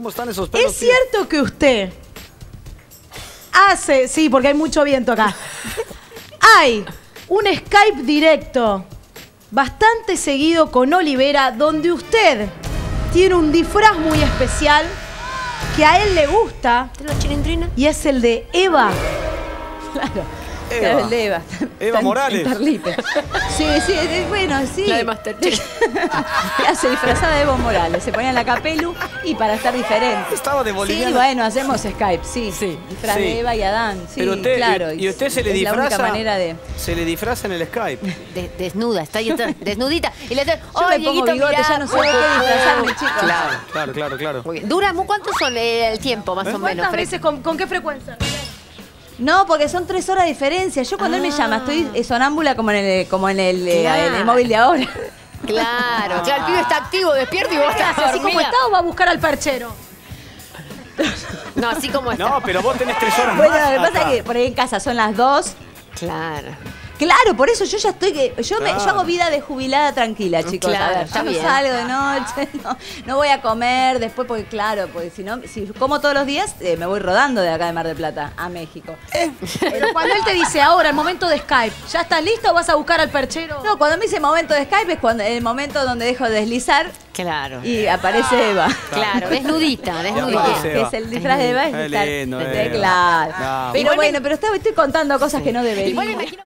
¿Cómo están esos pelos? ¿Es cierto que usted hace, sí, porque hay mucho viento acá, hay un Skype directo bastante seguido con Olivera donde usted tiene un disfraz muy especial que a él le gusta ¿Los chilindrinas? y es el de Eva. Claro. Eva. Claro, el de Eva. Eva Morales. Sí, sí, eh, bueno, sí. La de Masterchef. Se disfrazaba de Evo Morales, se ponía la capelu y para estar diferente. Estaba de Sí, boliviana. bueno, hacemos Skype, sí. Sí. Disfraz Sí. de Eva y Adán, sí, Pero usted, claro. y, y usted se le es disfraza. la única manera de... Se le disfraza en el Skype. De- desnuda, está ahí desnudita. Y le Yo "Oh, me pongo Dieguito, bigote, mirá". ya no sé de qué disfrazarme, chicos. Claro. Claro, claro, claro. Dura, ¿cuánto son eh, el tiempo, más o menos? ¿Cuántas Fred? veces? ¿Con, con qué frecuencia? No, porque son tres horas de diferencia. Yo cuando él me llama estoy eh, sonámbula como en el, como en el, eh, Claro. el móvil de ahora. Claro, claro, el pibe está activo, despierto y vos estás Así como está o va a buscar al perchero. No, así como está. No, pero vos tenés tres horas Bueno, más. lo que pasa es que por ahí en casa son las dos. Claro. Claro, por eso yo ya estoy que yo me yo hago vida de jubilada tranquila, chicos. Claro, a ver, yo no salgo de noche, no, no voy a comer después porque claro, porque si no si como todos los días eh, me voy rodando de acá de Mar del Plata a México. Pero cuando él te dice ahora, el momento de Skype, ¿ya estás listo o vas a buscar al perchero? No, cuando me dice momento de Skype es cuando el momento donde dejo de deslizar Claro. y aparece Eva. Claro, desnudita, desnudita. Que es el disfraz de Eva es Eva. claro. No. Pero bueno, pero estoy, estoy contando cosas que no debería. Igual me imagino